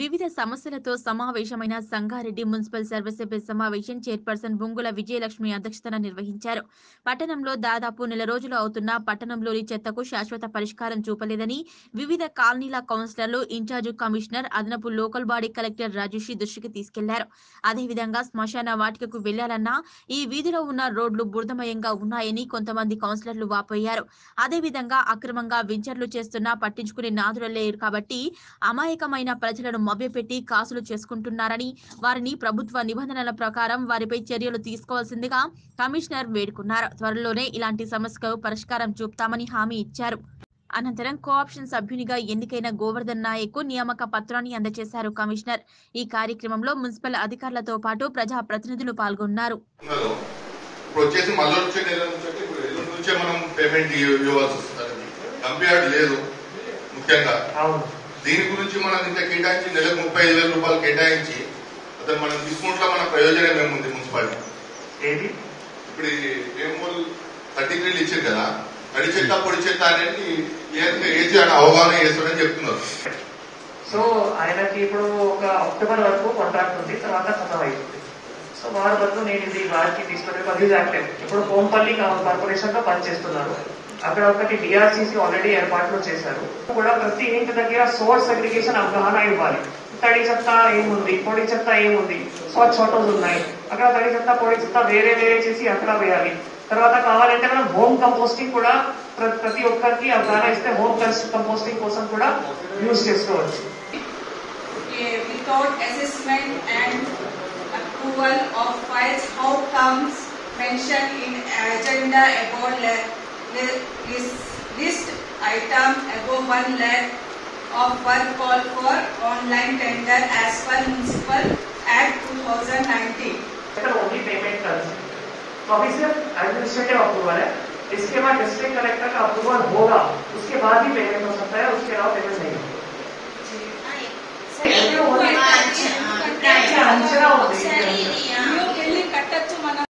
వివిధ సమస్యలతో సమావేశమైన సంగారెడ్డి మున్సిపల్ సర్వసభ్య సమావేశం చైర్పర్సన్ బొంగుల విజయలక్ష్మి అధ్యక్షతన నిర్వహించారు. పట్టణంలో దాదాపు నెల రోజులు అవుతున్న పట్టణంలోని చెత్తకు శాశ్వత పరిష్కారం చూపలేదని వివిధ కాలనీల కౌన్సిలర్లు ఇన్ఛార్జ్ కమిషనర్ అదనపు లోకల్ బాడీ కలెక్టర్ రాజేషి దృష్టికి తీసుకెళ్ళారు. అదేవిధంగా శ్మశాన వాటికకు వెళ్ళాలన్నా ఈ వీధిలో ఉన్న రోడ్లు బురదమయంగా ఉన్నాయని కొంతమంది కౌన్సిలర్లు వాపోయారు. అదేవిధంగా అక్రమంగా వెంచర్లు చేస్తున్నా పట్టించుకునే నాదులు లేరు కాబట్టి అమాయకమైన ప్రజలను మభ్యపెట్టి కాసులు చేసుకుంటున్నారని వారిని ప్రభుత్వ నిబంధనల ప్రకారం వారిపై చర్యలు తీసుకోవాల్సిందిగా కమిషనర్ వేడుకున్నారు. త్వరలోనే ఇలాంటి సమస్యకు పరిష్కారం చూపుతామని హామీ ఇచ్చారు. అనంతరం కోఆప్షన్ సభ్యునిగా ఎన్నికైన గోవర్ధన్ నాయక్ నియామక పత్రాన్ని అందజేశారు కమిషనర్. ఈ కార్యక్రమంలో మున్సిపల్ అధికారులతో పాటు ప్రజా ప్రతినిధులు పాల్గొన్నారు. పేమెంట్ లేదు ముఖ్యంగా. అవును. దీని గురించి మనం ఇంత కేటాయించి నెలకు ముప్పై ఐదు వేల రూపాయలు కేటాయించి అతను మనం తీసుకుంటే మన ప్రయోజనం ఏముంది మున్సిపాలిటీ? ఏది? ఇప్పుడు మేము థర్టీ త్రీలు ఇచ్చారు కదా తడి చెత్త పొడి చెత్త అనేది ఏది అని అవగాహన చేస్తాడని చెప్తున్నారు. సో ఆయనకి ఇప్పుడు ఒక అక్టోబర్ వరకు కాంట్రాక్ట్ ఉంది తర్వాత ఖతం అయిపోతుంది. సో వారి వరకు నేను ఇది వారికి తీసుకునే పది ఇప్పుడు కోంపల్లి కార్పొరేషన్లో పనిచేస్తున్నారు. అక్కడ ఒకటి డిఆర్సీసీ ఆల్రెడీ ఏర్పాట్లు చేశారు కూడా ప్రతి ఇంటి దగ్గర సోర్స్ అగ్రిగేషన్ అవగాహన ఇవ్వాలి తడి చెత్త ఏముంది పొడి చెత్త ఏముంది స్వచ్ఛ ఫోటోస్ ఉన్నాయి అక్కడ తడి చెత్త పొడి చెత్త వేరే వేరే చేసి అక్కడ వేయాలి తర్వాత కావాలంటే మనం హోమ్ కంపోస్టింగ్ కూడా ప్ర- ప్రతి ఒక్కరికి అవగాహన ఇస్తే హోమ్ కంపోస్టింగ్ కోసం కూడా యూజ్ చేసుకోవచ్చు uh, without assessment and approval of files, how comes mentioned in agenda about le- le- list, item above one lakh of work call for online tender as per municipal act 2019. लेकर only payment कर तो अभी सिर्फ़ administrative approval है। इसके बाद district collector का approval होगा। उसके बाद ही पेमेंट हो सकता है उसके अलावा पेमेंट नहीं होगा।